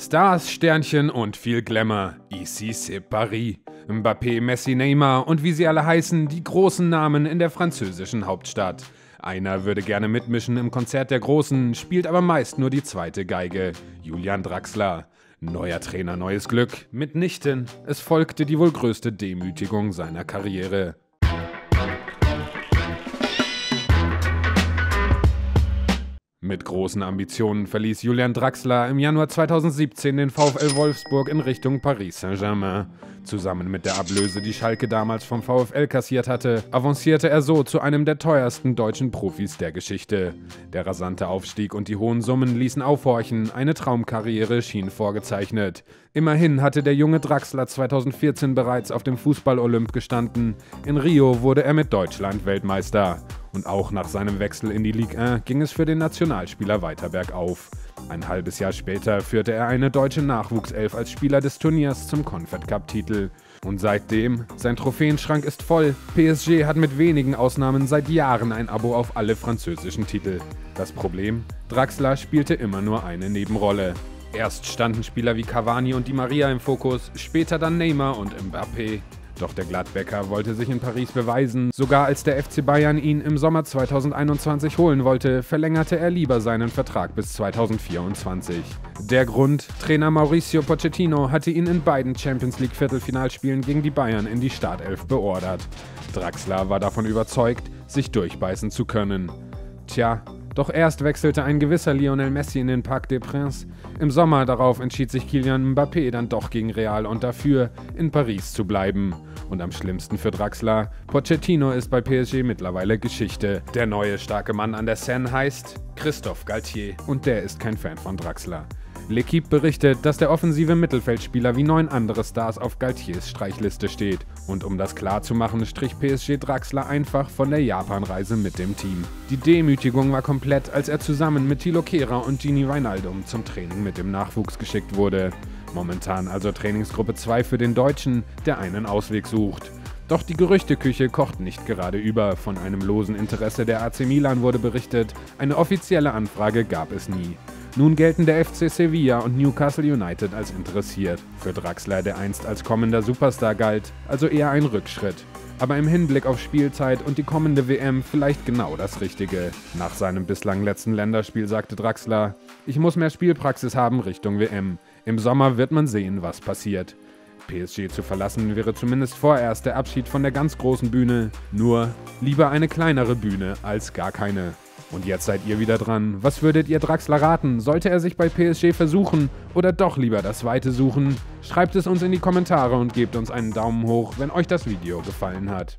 Stars, Sternchen und viel Glamour. Ici c'est Paris. Mbappé, Messi, Neymar und wie sie alle heißen, die großen Namen in der französischen Hauptstadt. Einer würde gerne mitmischen im Konzert der Großen, spielt aber meist nur die zweite Geige. Julian Draxler. Neuer Trainer, neues Glück. Mitnichten. Es folgte die wohl größte Demütigung seiner Karriere. Mit großen Ambitionen verließ Julian Draxler im Januar 2017 den VfL Wolfsburg in Richtung Paris Saint-Germain. Zusammen mit der Ablöse, die Schalke damals vom VfL kassiert hatte, avancierte er so zu einem der teuersten deutschen Profis der Geschichte. Der rasante Aufstieg und die hohen Summen ließen aufhorchen, eine Traumkarriere schien vorgezeichnet. Immerhin hatte der junge Draxler 2014 bereits auf dem Fußball-Olymp gestanden. In Rio wurde er mit Deutschland Weltmeister. Und auch nach seinem Wechsel in die Ligue 1 ging es für den Nationalspieler weiter bergauf. Ein halbes Jahr später führte er eine deutsche Nachwuchself als Spieler des Turniers zum Confed Cup-Titel. Und seitdem, sein Trophäenschrank ist voll. PSG hat mit wenigen Ausnahmen seit Jahren ein Abo auf alle französischen Titel. Das Problem? Draxler spielte immer nur eine Nebenrolle. Erst standen Spieler wie Cavani und Di Maria im Fokus, später dann Neymar und Mbappé. Doch der Gladbecker wollte sich in Paris beweisen. Sogar als der FC Bayern ihn im Sommer 2021 holen wollte, verlängerte er lieber seinen Vertrag bis 2024. Der Grund, Trainer Mauricio Pochettino hatte ihn in beiden Champions League Viertelfinalspielen gegen die Bayern in die Startelf beordert. Draxler war davon überzeugt, sich durchbeißen zu können. Tja, doch erst wechselte ein gewisser Lionel Messi in den Parc des Princes. Im Sommer darauf entschied sich Kylian Mbappé dann doch gegen Real und dafür, in Paris zu bleiben. Und am schlimmsten für Draxler, Pochettino ist bei PSG mittlerweile Geschichte. Der neue starke Mann an der Seine heißt Christophe Galtier und der ist kein Fan von Draxler. L'Equipe berichtet, dass der offensive Mittelfeldspieler wie neun andere Stars auf Galtiers Streichliste steht. Und um das klarzumachen, strich PSG Draxler einfach von der Japanreise mit dem Team. Die Demütigung war komplett, als er zusammen mit Thilo Kehrer und Gini Weinaldum zum Training mit dem Nachwuchs geschickt wurde. Momentan also Trainingsgruppe 2 für den Deutschen, der einen Ausweg sucht. Doch die Gerüchteküche kocht nicht gerade über. Von einem losen Interesse der AC Milan wurde berichtet, eine offizielle Anfrage gab es nie. Nun gelten der FC Sevilla und Newcastle United als interessiert. Für Draxler, der einst als kommender Superstar galt, also eher ein Rückschritt. Aber im Hinblick auf Spielzeit und die kommende WM vielleicht genau das Richtige. Nach seinem bislang letzten Länderspiel sagte Draxler, ich muss mehr Spielpraxis haben Richtung WM. Im Sommer wird man sehen, was passiert. PSG zu verlassen wäre zumindest vorerst der Abschied von der ganz großen Bühne. Nur lieber eine kleinere Bühne als gar keine. Und jetzt seid ihr wieder dran. Was würdet ihr Draxler raten? Sollte er sich bei PSG versuchen oder doch lieber das Weite suchen? Schreibt es uns in die Kommentare und gebt uns einen Daumen hoch, wenn euch das Video gefallen hat.